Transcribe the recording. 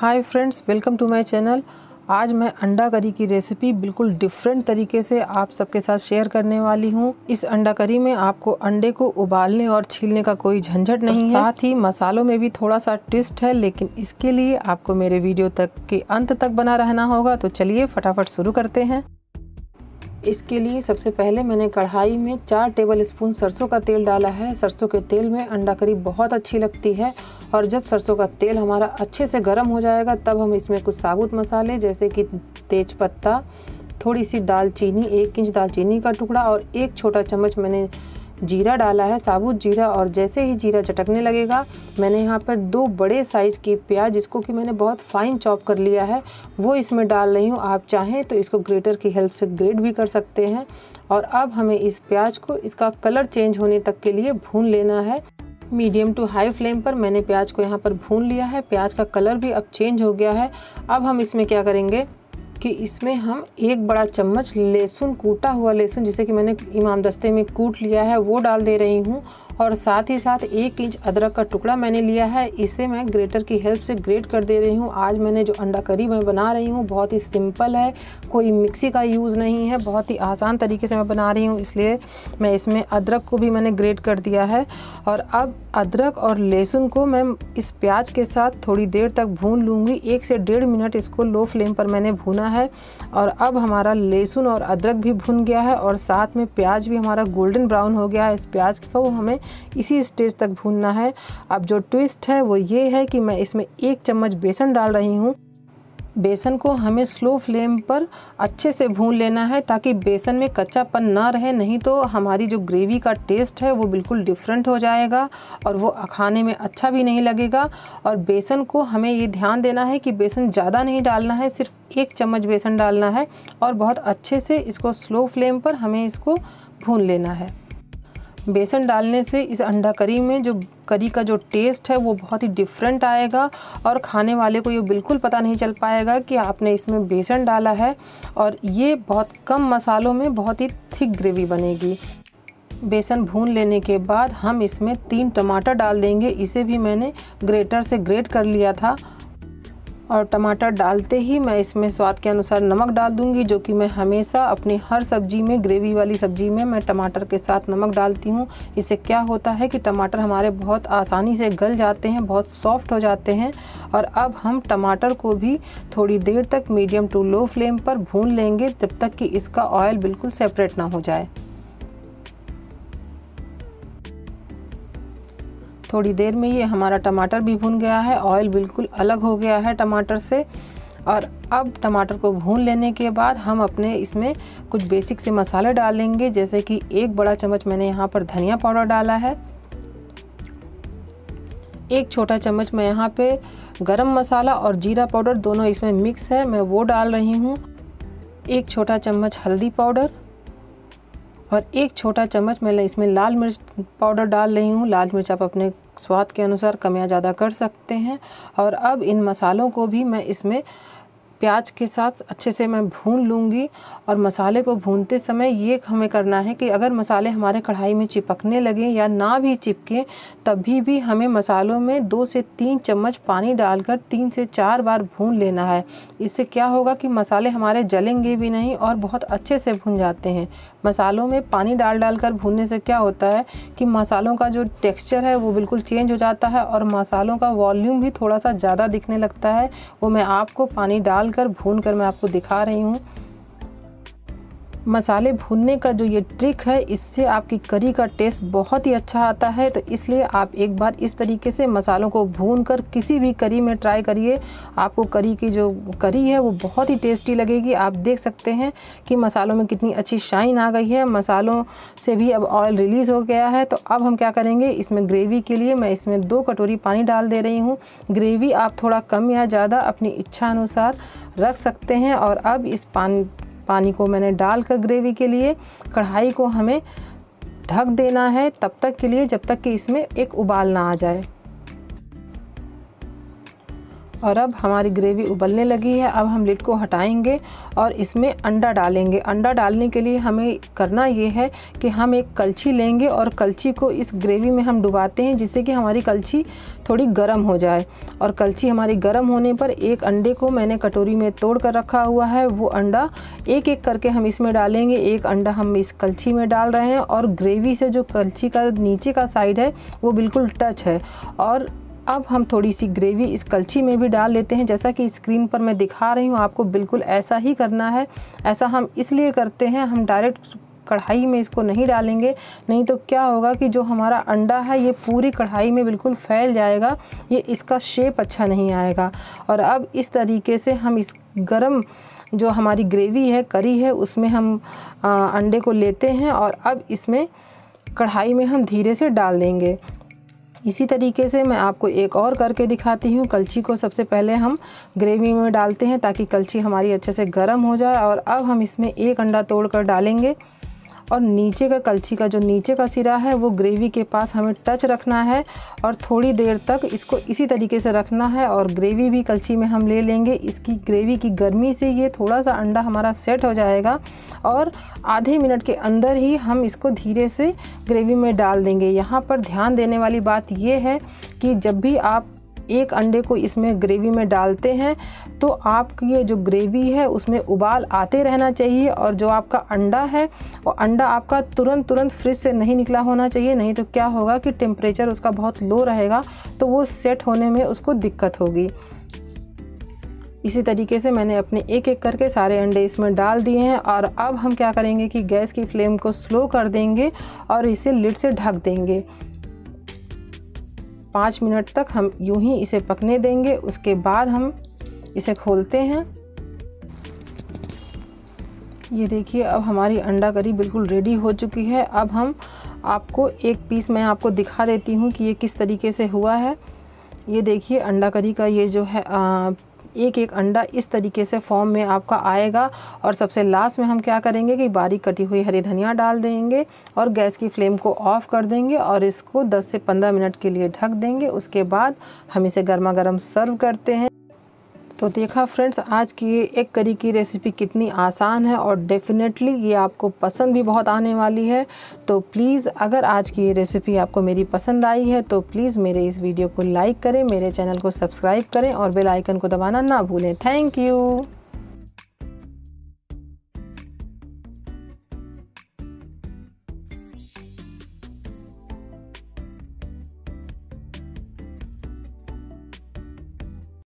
Hi friends welcome to my channel आज मैं अंडा करी की रेसिपी बिल्कुल डिफरेंट तरीके से आप सबके साथ शेयर करने वाली हूँ। इस अंडा करी में आपको अंडे को उबालने और छीलने का कोई झंझट नहीं है। साथ ही मसालों में भी थोड़ा सा ट्विस्ट है, लेकिन इसके लिए आपको मेरे वीडियो तक के अंत तक बना रहना होगा। तो चलिए फटाफट शुरू करते हैं। इसके लिए सबसे पहले मैंने कढ़ाई में चार टेबल स्पून सरसों का तेल डाला है। सरसों के तेल में अंडा करी बहुत अच्छी लगती है और जब सरसों का तेल हमारा अच्छे से गर्म हो जाएगा, तब हम इसमें कुछ साबुत मसाले जैसे कि तेज पत्ता, थोड़ी सी दालचीनी, एक इंच दालचीनी का टुकड़ा और एक छोटा चम्मच मैंने जीरा डाला है, साबुत जीरा, और जैसे ही जीरा चटकने लगेगा, मैंने यहाँ पर दो बड़े साइज़ की प्याज, जिसको कि मैंने बहुत फाइन चॉप कर लिया है, वो इसमें डाल रही हूँ। आप चाहें तो इसको ग्रेटर की हेल्प से ग्रेट भी कर सकते हैं, और अब हमें इस प्याज को, इसका कलर चेंज होने तक के लिए भून लेना है। मीडियम टू हाई फ्लेम पर मैंने प्याज को यहाँ पर भून लिया है, प्याज का कलर भी अब चेंज हो गया है। अब हम इसमें क्या करेंगे? कि इसमें हम एक बड़ा चम्मच लहसुन कूटा हुआ लहसुन, जिसे कि मैंने इमाम दस्ते में कूट लिया है, वो डाल दे रही हूँ। और साथ ही साथ एक इंच अदरक का टुकड़ा मैंने लिया है। इसे मैं ग्रेटर की हेल्प से ग्रेट कर दे रही हूँ। आज मैंने जो अंडा करी मैं बना रही हूँ। बहुत ही सिंपल है, कोई मिक्सी का यूज़ नहीं है। बहुत ही आसान तरीके से मैं बना रही हूँ, इसलिए मैं इसमें अदरक को भी मैंने ग्रेट कर दिया है। और अब अदरक और लहसुन को मैं इस प्याज के साथ थोड़ी देर तक भून लूँगी। एक से डेढ़ मिनट इसको लो फ्लेम पर मैंने भूना है और अब हमारा लहसुन और अदरक भी भुन गया है और साथ में प्याज भी हमारा गोल्डन ब्राउन हो गया है। इस प्याज को हमें इसी स्टेज तक भूनना है। अब जो ट्विस्ट है, वो ये है कि मैं इसमें एक चम्मच बेसन डाल रही हूँ। बेसन को हमें स्लो फ्लेम पर अच्छे से भून लेना है ताकि बेसन में कच्चापन ना रहे, नहीं तो हमारी जो ग्रेवी का टेस्ट है, वो बिल्कुल डिफरेंट हो जाएगा और वो खाने में अच्छा भी नहीं लगेगा। और बेसन को हमें ये ध्यान देना है कि बेसन ज़्यादा नहीं डालना है, सिर्फ़ एक चम्मच बेसन डालना है और बहुत अच्छे से इसको स्लो फ्लेम पर हमें इसको भून लेना है। बेसन डालने से इस अंडा करी में जो करी का जो टेस्ट है, वो बहुत ही डिफरेंट आएगा और खाने वाले को ये बिल्कुल पता नहीं चल पाएगा कि आपने इसमें बेसन डाला है और ये बहुत कम मसालों में बहुत ही थिक ग्रेवी बनेगी। बेसन भून लेने के बाद हम इसमें तीन टमाटर डाल देंगे। इसे भी मैंने ग्रेटर से ग्रेट कर लिया था और टमाटर डालते ही मैं इसमें स्वाद के अनुसार नमक डाल दूँगी, जो कि मैं हमेशा अपनी हर सब्ज़ी में, ग्रेवी वाली सब्ज़ी में मैं टमाटर के साथ नमक डालती हूँ। इससे क्या होता है कि टमाटर हमारे बहुत आसानी से गल जाते हैं, बहुत सॉफ्ट हो जाते हैं और अब हम टमाटर को भी थोड़ी देर तक मीडियम टू लो फ्लेम पर भून लेंगे, तब तक कि इसका ऑयल बिल्कुल सेपरेट ना हो जाए। थोड़ी देर में ये हमारा टमाटर भी भून गया है ऑयल बिल्कुल अलग हो गया है टमाटर से। और अब टमाटर को भून लेने के बाद हम अपने इसमें कुछ बेसिक से मसाले डालेंगे, जैसे कि एक बड़ा चम्मच मैंने यहाँ पर धनिया पाउडर डाला है। एक छोटा चम्मच मैं यहाँ पे गरम मसाला और जीरा पाउडर दोनों इसमें मिक्स है, मैं वो डाल रही हूँ। एक छोटा चम्मच हल्दी पाउडर। और एक छोटा चम्मच मैं इसमें लाल मिर्च पाउडर डाल रही हूँ। लाल मिर्च आप अपने स्वाद के अनुसार कमियाँ ज़्यादा कर सकते हैं। और अब इन मसालों को भी मैं इसमें प्याज के साथ अच्छे से मैं भून लूँगी और मसाले को भूनते समय ये हमें करना है कि अगर मसाले हमारे कढ़ाई में चिपकने लगें या ना भी चिपकें, तभी भी हमें मसालों में दो से तीन चम्मच पानी डालकर तीन से चार बार भून लेना है। इससे क्या होगा कि मसाले हमारे जलेंगे भी नहीं और बहुत अच्छे से भून जाते हैं। मसालों में पानी डाल डाल कर भूनने से क्या होता है कि मसालों का जो टेक्स्चर है वो बिल्कुल चेंज हो जाता है और मसालों का वॉल्यूम भी थोड़ा सा ज़्यादा दिखने लगता है। वो मैं आपको पानी डाल डालकर भून कर मैं आपको दिखा रही हूँ। मसाले भूनने का जो ये ट्रिक है, इससे आपकी करी का टेस्ट बहुत ही अच्छा आता है। तो इसलिए आप एक बार इस तरीके से मसालों को भून कर किसी भी करी में ट्राई करिए। आपको करी की जो करी है, वो बहुत ही टेस्टी लगेगी। आप देख सकते हैं कि मसालों में कितनी अच्छी शाइन आ गई है। मसालों से भी अब ऑयल रिलीज़ हो गया है। तो अब हम क्या करेंगे? इसमें ग्रेवी के लिए मैं इसमें दो कटोरी पानी डाल दे रही हूँ। ग्रेवी आप थोड़ा कम या ज़्यादा अपनी इच्छा अनुसार रख सकते हैं और अब इस पानी पानी को मैंने डालकर ग्रेवी के लिए कढ़ाई को हमें ढक देना है तब तक के लिए, जब तक कि इसमें एक उबाल ना आ जाए। और अब हमारी ग्रेवी उबलने लगी है। अब हम लिड को हटाएँगे और इसमें अंडा डालेंगे। अंडा डालने के लिए हमें करना ये है कि हम एक कलछी लेंगे और कलछी को इस ग्रेवी में हम डुबाते हैं जिससे कि हमारी कलछी थोड़ी गर्म हो जाए। और कलछी हमारी गर्म होने पर एक अंडे को मैंने कटोरी में तोड़ कर रखा हुआ है। वो अंडा एक एक करके हम इसमें डालेंगे। एक अंडा हम इस कलछी में डाल रहे हैं और ग्रेवी से जो कलछी का नीचे का साइड है, वो बिल्कुल टच है। और अब हम थोड़ी सी ग्रेवी इस कलछी में भी डाल लेते हैं। जैसा कि स्क्रीन पर मैं दिखा रही हूँ आपको बिल्कुल ऐसा ही करना है। ऐसा हम इसलिए करते हैं हम डायरेक्ट कढ़ाई में इसको नहीं डालेंगे। नहीं तो क्या होगा कि जो हमारा अंडा है ये पूरी कढ़ाई में बिल्कुल फैल जाएगा ये इसका शेप अच्छा नहीं आएगा। और अब इस तरीके से हम इस गरम जो हमारी ग्रेवी है करी है उसमें हम आ, अंडे को लेते हैं और अब इसमें कढ़ाई में हम धीरे से डाल देंगे। इसी तरीके से मैं आपको एक और करके दिखाती हूँ। कलछी को सबसे पहले हम ग्रेवी में डालते हैं ताकि कलछी हमारी अच्छे से गर्म हो जाए और अब हम इसमें एक अंडा तोड़ कर डालेंगे। और नीचे का कलछी का जो नीचे का सिरा है, वो ग्रेवी के पास हमें टच रखना है और थोड़ी देर तक इसको इसी तरीके से रखना है और ग्रेवी भी कलछी में हम ले लेंगे। इसकी ग्रेवी की गर्मी से ये थोड़ा सा अंडा हमारा सेट हो जाएगा और आधे मिनट के अंदर ही हम इसको धीरे से ग्रेवी में डाल देंगे। यहाँ पर ध्यान देने वाली बात ये है कि जब भी आप एक अंडे को इसमें ग्रेवी में डालते हैं तो आपकी ये जो ग्रेवी है, उसमें उबाल आते रहना चाहिए और जो आपका अंडा है, वो अंडा आपका तुरंत तुरंत फ्रिज से नहीं निकला होना चाहिए, नहीं तो क्या होगा कि टेम्परेचर उसका बहुत लो रहेगा तो वो सेट होने में उसको दिक्कत होगी। इसी तरीके से मैंने अपने एक एक करके सारे अंडे इसमें डाल दिए हैं और अब हम क्या करेंगे कि गैस की फ्लेम को स्लो कर देंगे और इसे लिड से ढक देंगे। पाँच मिनट तक हम यूँ ही इसे पकने देंगे। उसके बाद हम इसे खोलते हैं। ये देखिए अब हमारी अंडा करी बिल्कुल रेडी हो चुकी है। अब हम आपको एक पीस मैं आपको दिखा देती हूँ कि ये किस तरीके से हुआ है। ये देखिए अंडा करी का ये जो है आ, एक एक अंडा इस तरीके से फॉर्म में आपका आएगा। और सबसे लास्ट में हम क्या करेंगे कि बारीक कटी हुई हरी धनिया डाल देंगे और गैस की फ्लेम को ऑफ़ कर देंगे और इसको 10 से 15 मिनट के लिए ढक देंगे। उसके बाद हम इसे गर्मा गर्म सर्व करते हैं। तो देखा फ्रेंड्स, आज की एक करी की रेसिपी कितनी आसान है और डेफिनेटली ये आपको पसंद भी बहुत आने वाली है। तो प्लीज़ अगर आज की ये रेसिपी आपको मेरी पसंद आई है तो प्लीज़ मेरे इस वीडियो को लाइक करें, मेरे चैनल को सब्सक्राइब करें और बेल आइकन को दबाना ना भूलें। Thank you